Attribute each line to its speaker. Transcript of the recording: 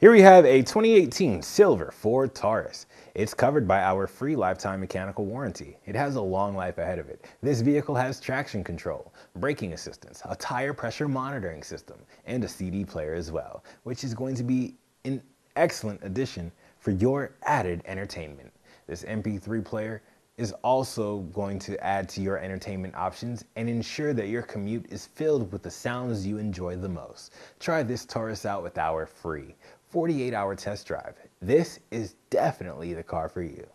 Speaker 1: Here we have a 2018 silver Ford Taurus. It's covered by our free lifetime mechanical warranty. It has a long life ahead of it. This vehicle has traction control, braking assistance, a tire pressure monitoring system, and a CD player as well, which is going to be an excellent addition for your added entertainment. This MP3 player is also going to add to your entertainment options and ensure that your commute is filled with the sounds you enjoy the most. Try this Taurus out with our free 48 hour test drive. This is definitely the car for you.